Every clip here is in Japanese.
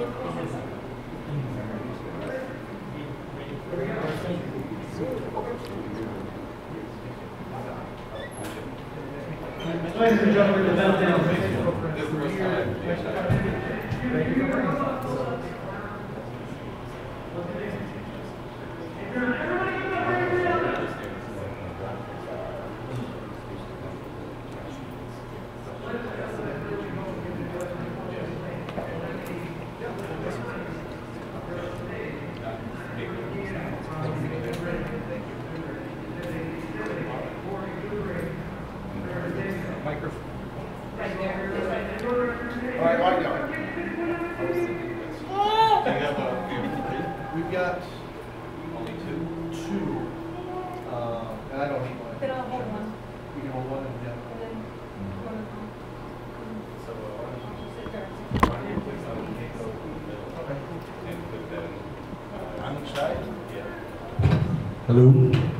Ladies and gentlemen, the Baseball Hello.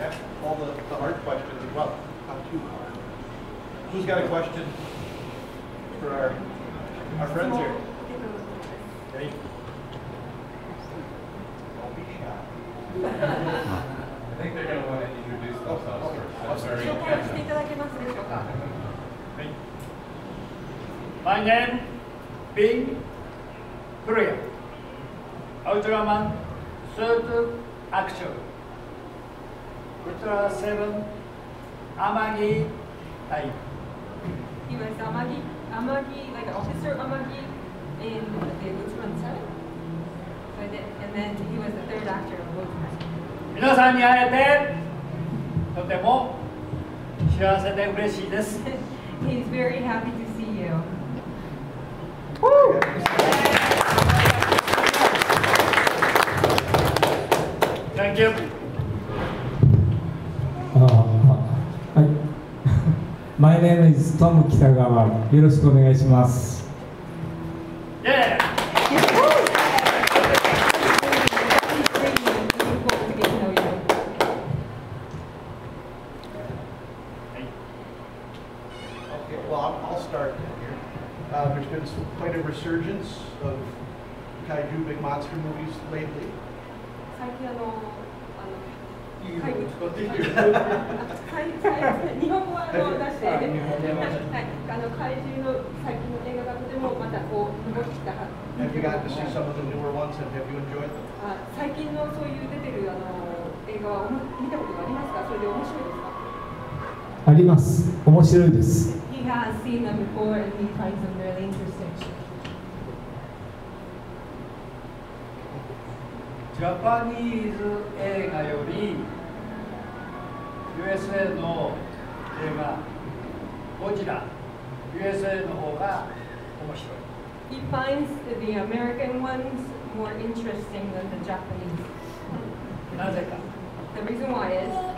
ask all the, the hard questions as well. Not too hard. Who's got a question for our our friends here? Ready? Don't be shy. I think they're going to want to introduce oh, themselves oh, okay. first. My name Bing Korea. Ultraman third action. Ultra 7, Amagi type. He was Amagi, Amagi, like Officer Amagi in the Woodsman 7. So the, and then he was the third actor of Woodsman. 皆さんに会えてとても幸せで嬉しいです。 He's very happy to see you. Thank My name is Tom 北川。よろしくお願いします。Yeah. Okay, well, I'll, I'll start here. Uh, there's been some, quite a resurgence of kaiju big monster movies lately. 最近あの、あの、いいよはい使っていいよ最最日本語はあの出して、ははいい、日本語はあの怪獣の最近の映画がとてもまたこう戻ってきた。Have you gotten to see some of the newer ones and have you enjoyed them? あ最近のそういう出てるあの映画はおも見たことがありますか？それで面白いですかあります。面白いです。？He has seen them before and he finds them really interesting. ジャパニーズ映画より USA の映画ゴジラ USA の方が面白い He finds the American ones more interesting than the Japanese. なぜか The reason why is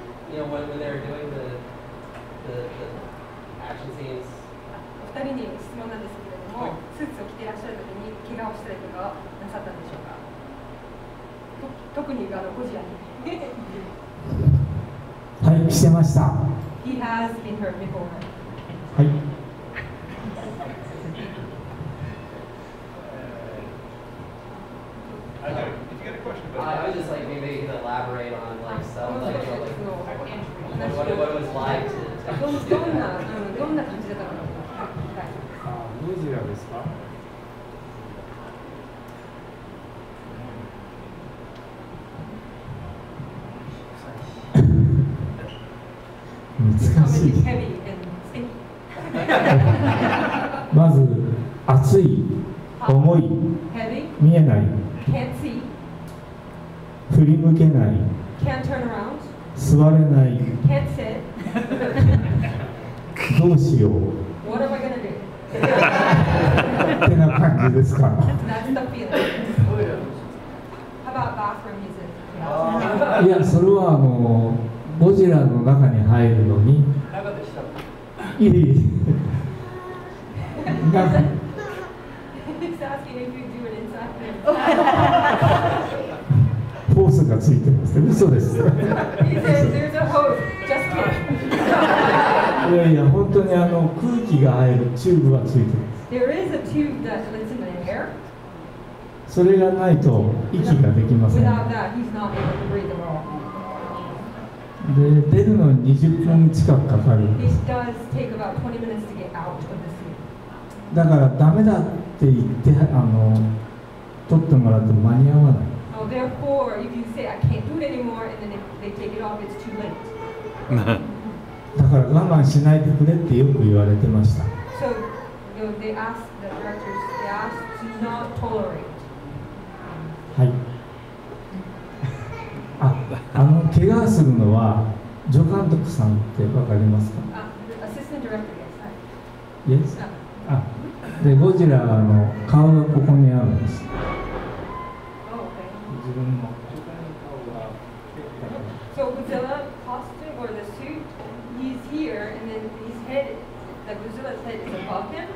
you know, when, when they were doing the the, the action scenes. お二人に質問なんですけれども、スーツを着ていらっしゃるときに怪我をしたりとかなさったんでしょうかと特にあのゴジラに。はい、してました。He has been hurt before. はい。Uh, If you got a question but I, I was just like maybe you could elaborate on like some 面 like 白い what, そ like の what, what, what it was like to, to どん do どんな、that. うん、どんな感じだったかな。はい。あゴジラですか難しい heavy and stinky. まず熱い重い見えない振り向けない座れない どうしよう。ってな感じですか。いやそれはあのゴジラの中に入るのに。いい ホースがついてます、ね、嘘です。いやいや本当にあの空気が入るチューブはついてます。それがないと息ができません。で出るのに20分近くかかるだからだめだって言ってあの取ってもらっても間に合わない。だから我慢しないでくれってよく言われてました。はい。あ、あの怪我するのは助監督さんってわかりますか？でゴジラの顔がここにあるんです。So Godzilla costume or the suit, he's here, and then his head, the Godzilla's head is above him.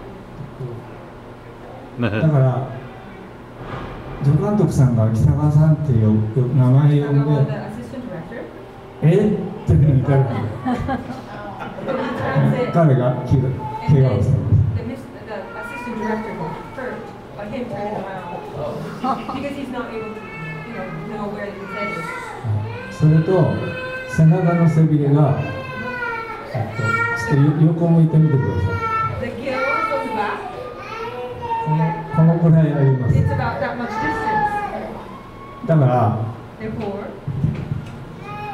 だから助監督さんが北川さんってよよ名前呼 Well, ん the で assistant director.「えっ?」って言ったら.彼が怪我をしたんです because he's not able to, それと背中の背びれがちょっと横向いてみてください。この,こらいあります。だから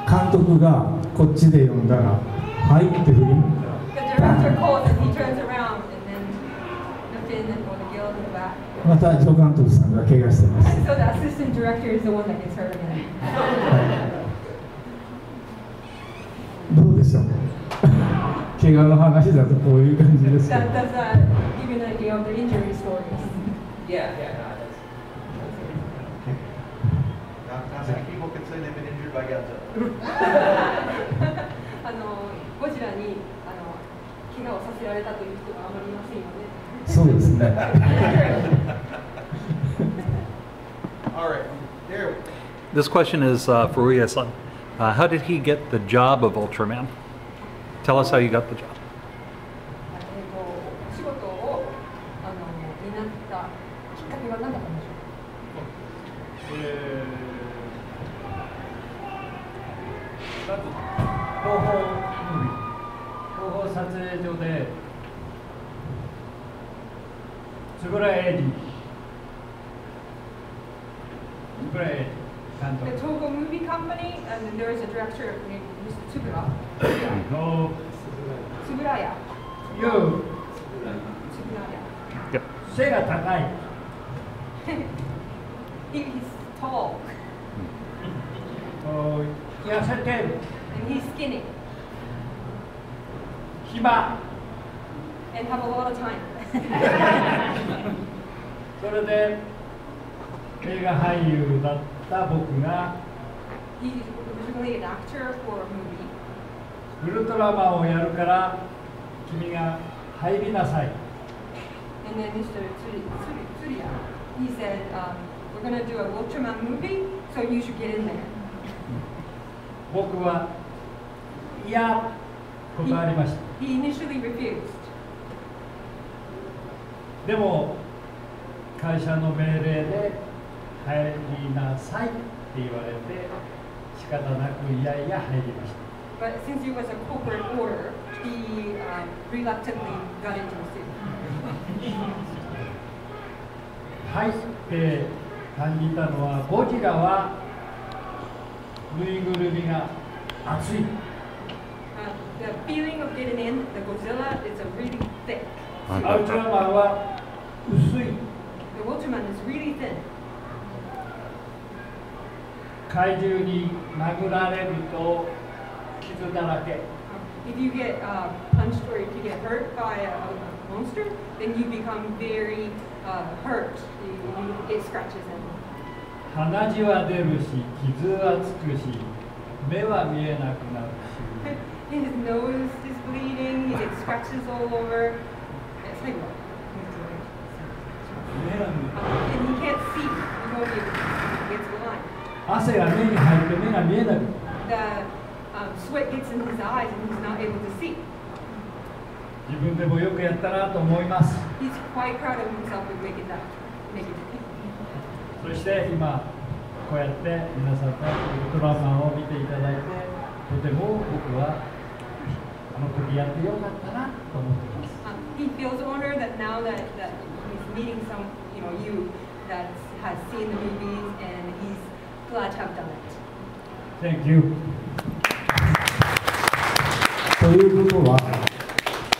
監督がこっちで呼んだら「入」ってくか。また助監督さんが怪我してます。どうでしょう 怪我の話だとこういう感じですか怪我をさせられたという人があまりませんよね。そうですね。This question is uh, for Uya-san. Uh, how did he get the job of Ultraman? Tell us how you got the job. 背が高い He, he's tall お痩せてる and he's skinny 暇 and have a lot of time. それで映画俳優だった僕が He's originally an actor for a movie. ウルトラマンをやるから君が入りなさい And then Mr. Tsuruya, he said, um, we're going to do a Ultraman movie, so you should get in there. 僕はいや断りました He initially refused. でも会社の命令で入りなさいって言われて仕方なくいやいや入りました But since it was a corporate order, he um, reluctantly got into the suit. 入って感じたのはゴジラはぬいぐるみが熱い Uh, the feeling of getting in, the Godzilla, is a really thick. アウトラマンは薄い The Ultraman is really thin. 怪獣に殴られると 傷だらけ Um, if you get uh, punched or if you get hurt by a, a monster, then you become very uh, hurt. You, you get scratches and 鼻血は出るし傷はつくし目は見えなくなるし his nose is bleeding. He gets scratches all over. Yes, I know. 目が見 Um, and he can't see. You know, he he gets blind. 汗が目に入って目が見えなく The um, sweat gets in his eyes and he's not able to see. 自分でもよくやったなと思います He's quite proud of himself for making that. Making it. そして今こうやって皆さんがウルトラマンを見ていただいてとても僕はあの時やってよかったなと思っています Um, he feels honored that now that, that he's meeting some, you know, you that has seen the movies and he's glad to have done it. Thank you と ということは、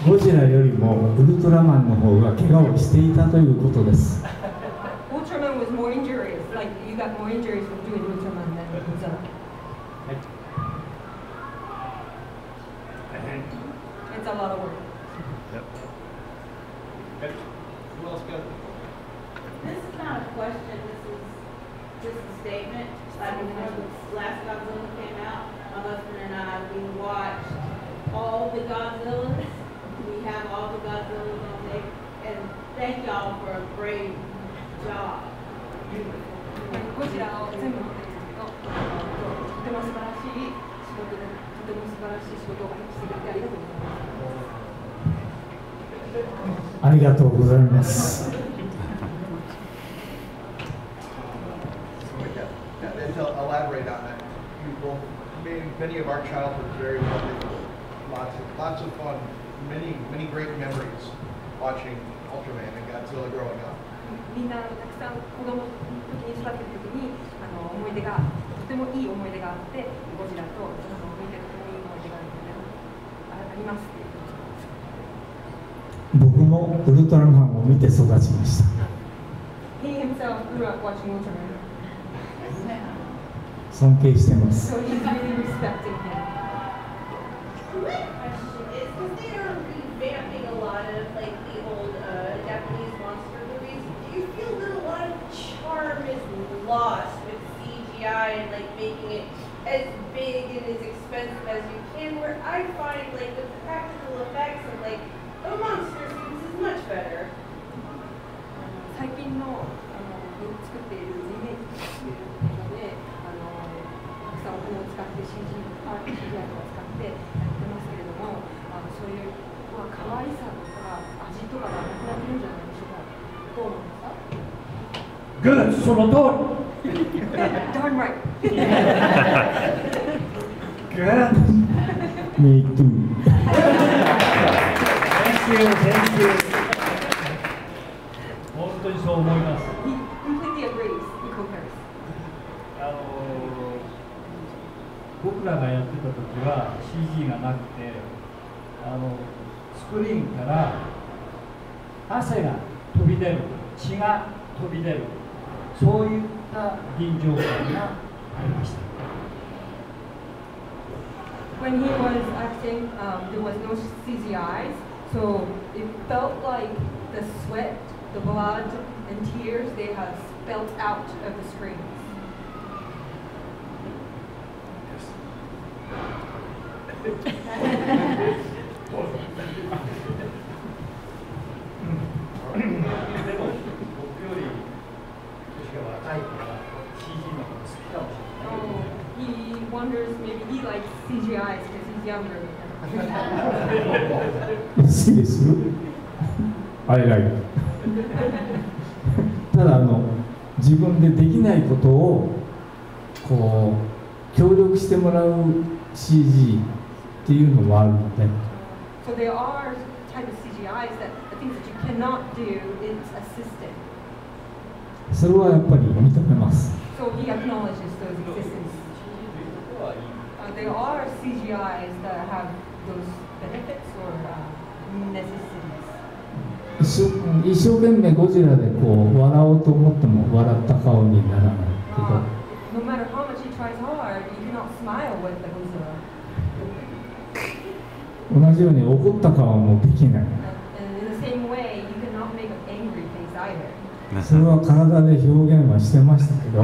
ゴジラよりもウルトラマンの方が怪我をしていたということです。Statement. I mean, Godzillas, We have all the Godzillas on there. And thank y'all for a great job. ゴジラを全部持ってるんですけど、とても素晴らしい仕事で、とても素晴らしい仕事を発揮してくれてありがとうございます。ありがとうございます。Elaborate of our childhoods very well. みんなたくさん子供の時に育てる時に思い出がとてもいい思い出があってゴジラとその思い出がとてもいい思い出があるので、ね、あ。僕もウルトラマンを見て育ちました。尊敬してます。My question is, because they are revamping a lot of like the old uh, Japanese monster movies, do you feel that a lot of charm is lost with CGI and like making it as big and as expensive as you can? Where I find like the practical effects of like the monster suits is much better. 最近のあの作っているリメイクっていう映画であのたくさんお金を使って CG とか CGI とか使って そういうまあ可愛さとか味とかがなう思います Good. その通り Darn right. Good. Me too. Thank you. Thank 本当にそう思います。僕らがやってた時は CG がなくてあのスクリーンから汗が飛び出る血が飛び出るそういった臨場感がありました When he was acting, um, there was no CGIs, so it felt like the sweat, the blood, and tears they had spelt out of the screens. でも僕より年が若いから CG の方が好きかもしれない Oh, he wonders maybe he likes CGIs because he's ただあの自分でできないことをこう協力してもらう CG っていうのはあるので、それはやっぱり認めます、Uh, there are CGIs that have those benefits or uh, necessities. 一生一生懸命ゴジラでこう笑おうと思っても笑った顔にならないけど Uh, no matter how much he tries hard, you cannot smile with the Godzilla. 同じように怒った顔もできない And in the same way, you cannot make an angry face either. それは体で表現はしてましたけど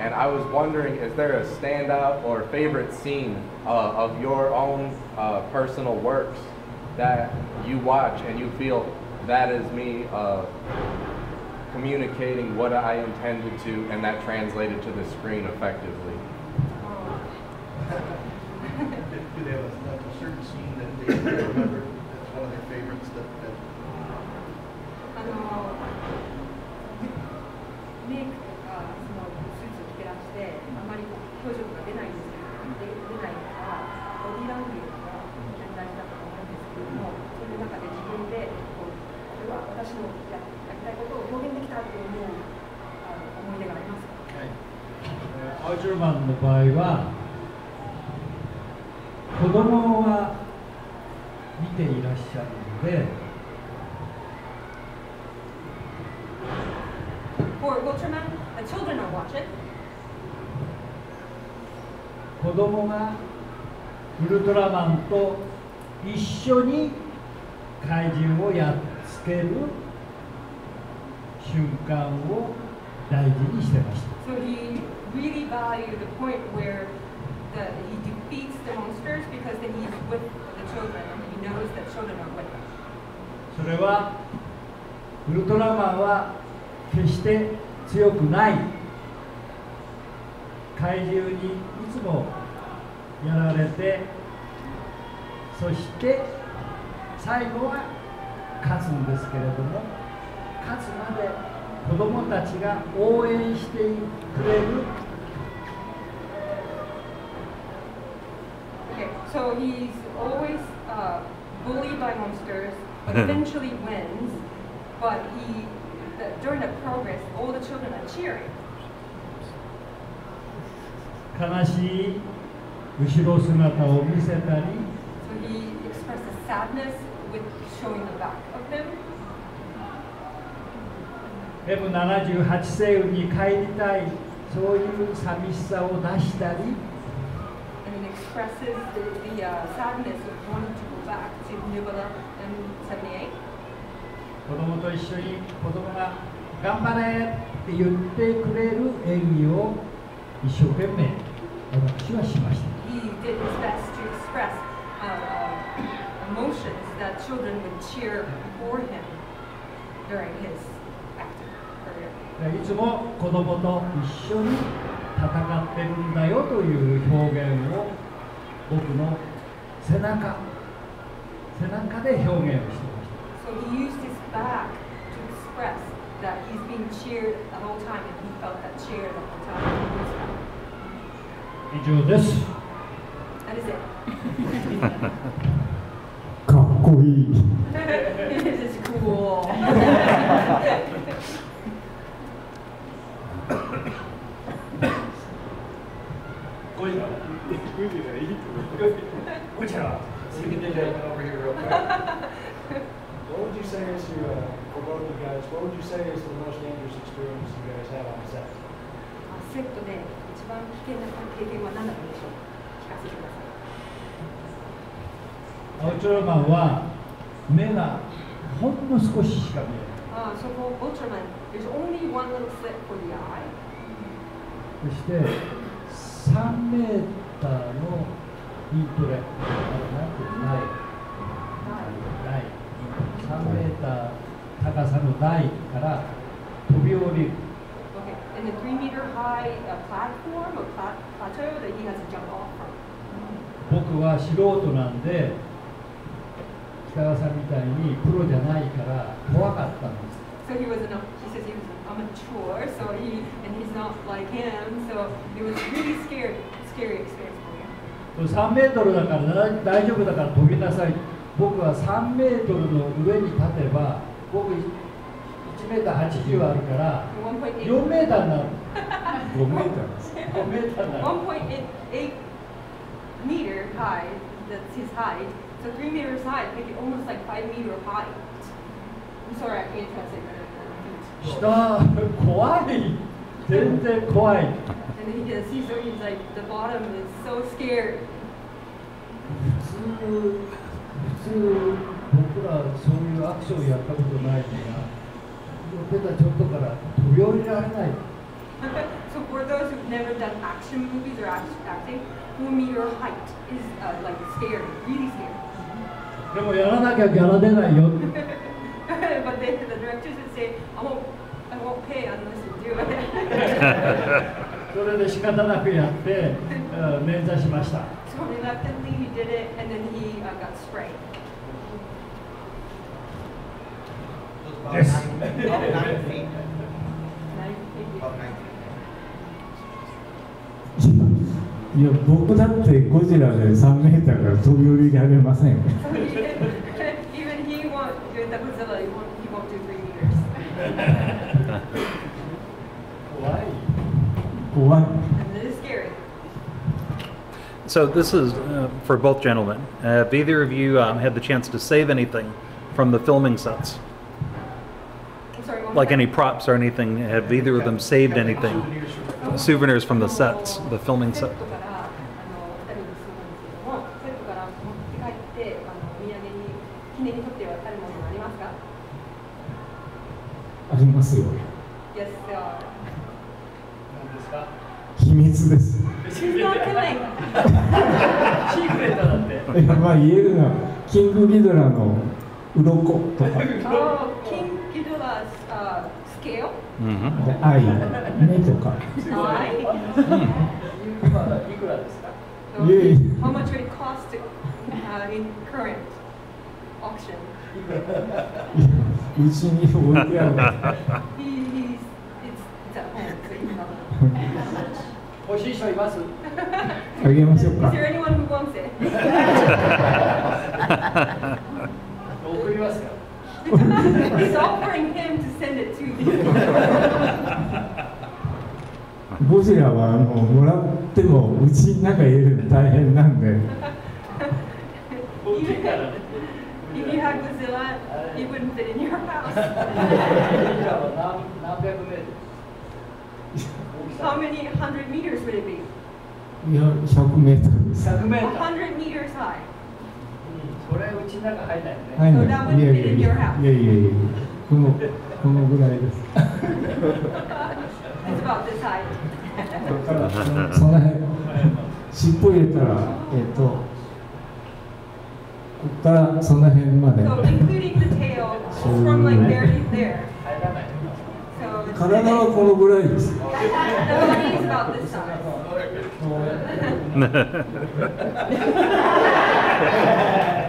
and I was wondering, is there a standout or favorite scene uh, of your own uh, personal works that you watch and you feel that is me uh, communicating what I intended to and that translated to the screen effectively? Do they have a, certain scene that they remember? That's one of their favorites. That, that... I don't know. マンの場合は子供が見ていらっしゃるので For Ultraman, the children are watching. 子供がウルトラマンと一緒に怪獣をやっつける瞬間を大事にしてました。So he really value the point where the, he defeats the monsters because then he's with the children and he knows that children are with him. それはウルトラマンは決して強くない怪獣にいつもやられてそして最後は勝つんですけれども勝つまで子供たちが応援してくれる so he's always uh, bullied by monsters, but eventually wins. But he, the, during the progress, all the children are cheering. 悲しい後ろ姿を見せたり So he expresses sadness with showing the back of him. M78 星雲に帰りたいそういう寂しさを出したり And it Expresses the, the uh, sadness of wanting to go back to Nubala and 78. 子供と一緒に子供が頑張れって言ってくれる演技を一生懸命私はしました He did his best to express uh, uh, emotions that children would cheer for him during his acting career. でいつも子供と一緒に戦ってるんだよという表現を僕の背中背中で表現をしていました。以上です。かっこいい。セットで一番危険な経験は何だったでしょう？聞かせてください。アウチョマンは目がほんの少ししか見えない。そして3メーターのイントレ。ない。ない。3メーター高さの台から。飛び降り。僕は素人なんで北川さんみたいにプロじゃないから怖かったんです。3メートルだから大丈夫だから飛びなさい。僕は3メートルの上に立てば僕1メーター80あるから And 4 1.8, メーターになる5メーターです5メーターになる1.8 meter high, that's his height. So three meters high, make it almost like five meter height. I'm sorry, I can't translate that. 下怖い全然怖い And then he can see, so he's like, the bottom is so scared. 普通普通僕らそういうアクションやったことないから出たちょっとから飛び降りられない so for those who've never done action movies or act- acting, four meter height is uh, like scary, really scary. でもやらなきゃギャラ出ないよ but they, the directors would say, I won't, I won't pay unless you do it. それで仕方なくやってうん捻挫しました so reluctantly he did it, and then he uh, got sprayed. Yes. nine- about nine feet. Nine feet. About nine feet. いや僕だってゴジラで3メーターから飛び降りられません So he, even he won't do the Godzilla, he won't, he won't do three meters. 怖い怖い And it is scary. So this is uh, for both gentlemen. Have either of you um, had the chance to save anything from the filming sets? Like any time. props or anything? Have either of them saved anything? Souvenirs from- Souvenirs from the sets, the filming セッ set. トからあの二人にするんですけども、セットから持って帰ってあのお土産に記念にとってはあるものありますかありますよ Yes, there are. 何ですか秘密です She's not killing. シークレットだっていやまあ言えるのはキングギドラの鱗とか Oh, King Ghidorah's uh, scale. hmm で愛目とか Eye. 今いくらですか So Yay. how much would it cost to, uh, in current auction? うちに置いてある He, he's, it's, it's at home, so you know. 欲しい人いますあげましょう Is か there anyone who wants it? 送りますよ He's offering him to send it to you. ゴジラはあのもらってもうちの中入れるの大変なんで How さ many hundred meters would it be? いや100メートルです100メー A トル hundred meters 入らないよね。はい、ね。いやいやいや。このこのぐらいです。It's about this high. その辺尻尾入れたらえっとこっからその辺まで。So including the tail from like barely there. 体はこのぐらいです。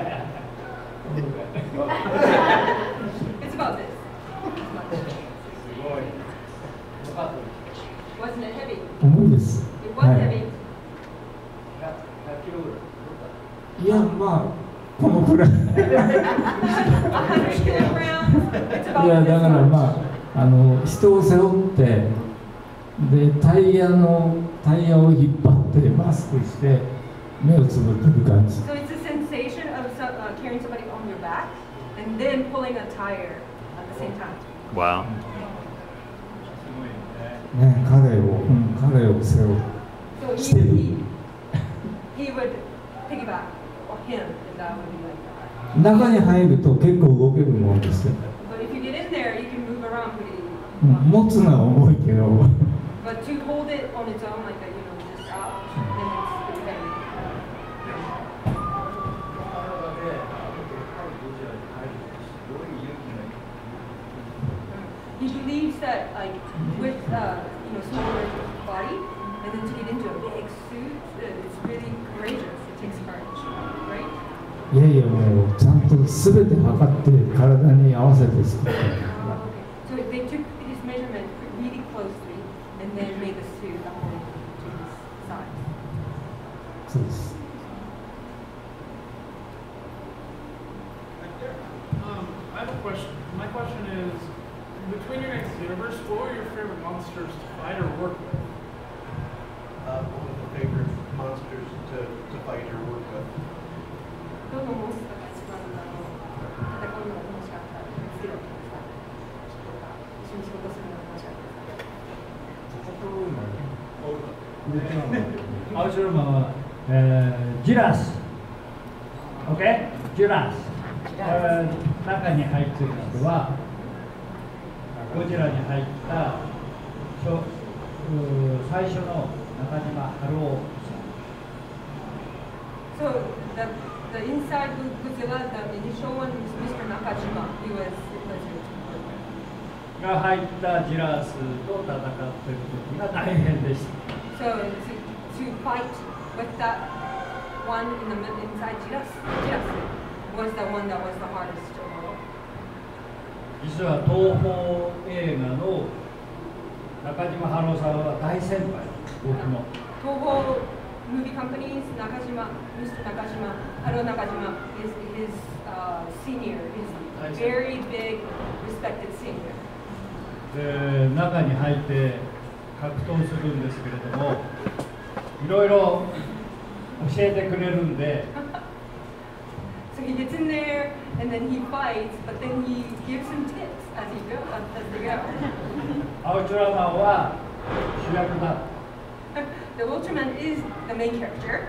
It's about this. Wasn't it heavy? 重いです It was は heavy. 100 100キロぐらいいいやまあこのぐらい い100 kilograms. It's about やだから.まああの人を背負ってでタイヤのタイヤを引っ張ってマスクして目をつぶってる感じ So it's a sensation of some, uh, carrying somebody on your back and then pulling a tire at the same time. Wow. ねね彼を、うん、彼を背負う So he, he, he would piggyback on him and that would be like that. 中に入ると結構動けるもんですよ But if you get in there, you can move うん持つのは重いけど But to hold it on its own, like a, you know, just out, then it's, it's very. 体で高いゴジラに入るってすごい勇気がいる He believes that, like, with, uh, you know, smaller body, and then to get into a big suit, uh, it's really courageous. It takes courage, right? いやいやもうちゃんと全て測って体に合わせて作ってるから So they took his measurement really closely and then made the suit according to his size. そうです Um, I have a question. My question is, between your next universe, what were your favorite monsters to fight or work with? Uh, one of the favorite monsters to, to fight or work with. どのモンスターが一番あの戦うのが楽しかった好きだったんですかとか一緒に仕事するのが楽しかったですかアウトロマンは、えージラス OK? ジラスえー中に入っている人はゴジラに入った最初の中島春夫 So the, the inside Godzilla, the initial one is Mr. Nakajima. He was, was your が入ったジラスと戦っている時が大変でした So to, to fight with that one in the mid- inside Jiras, Jiras was the one that was the hardest of all. 実は東宝映画の中島春夫さんは大先輩僕の Toho movie companies, Nakajima, Mr. Nakajima, Haro Nakajima is his uh, senior, his very big respected senior. で中に入って格闘するんですけれどもいろいろ教えてくれるんで So he gets in there and then he fights, but then he gives him tips as he go as they go. アウトラマンは主役だ The Ultraman is the main character,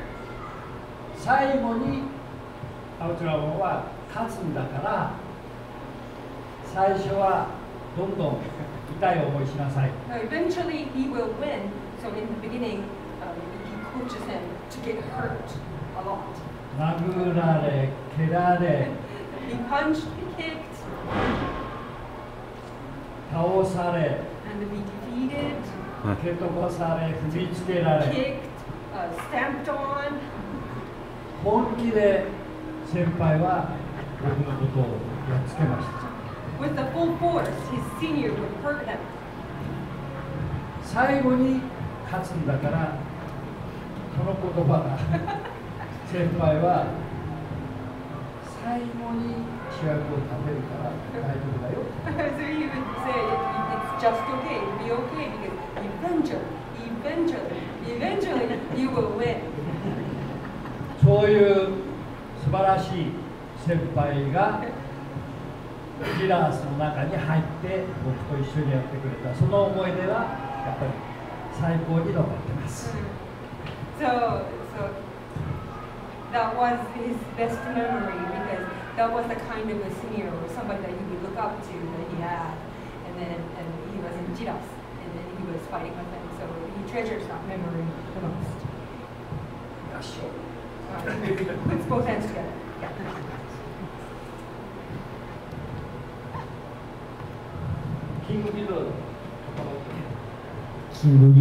最後にアウトラマンは勝つんだから最初はどんどん痛い思いしなさい Uh, eventually he will win. So in the beginning, um, 殴られ、蹴られ、倒され、蹴飛ばされ、踏みつけられ、本気で先輩は僕のことをやっつけました。最後に勝つんだから。その言葉が先輩は最後に主役を立てるから大丈夫だよ so he would say it, it's just okay, it'll be okay because eventually, eventually, eventually you will win. そういう素晴らしい先輩がジラースの中に入って僕と一緒にやってくれたその思い出はやっぱり最高に残ってます So, so that was his best memory because that was the kind of a senior or somebody that he would look up to that he had. And then and he was in Jiras and then he was fighting with him. So he treasures that memory the most. That's true. Puts both hands together. Yeah. King Vidor. King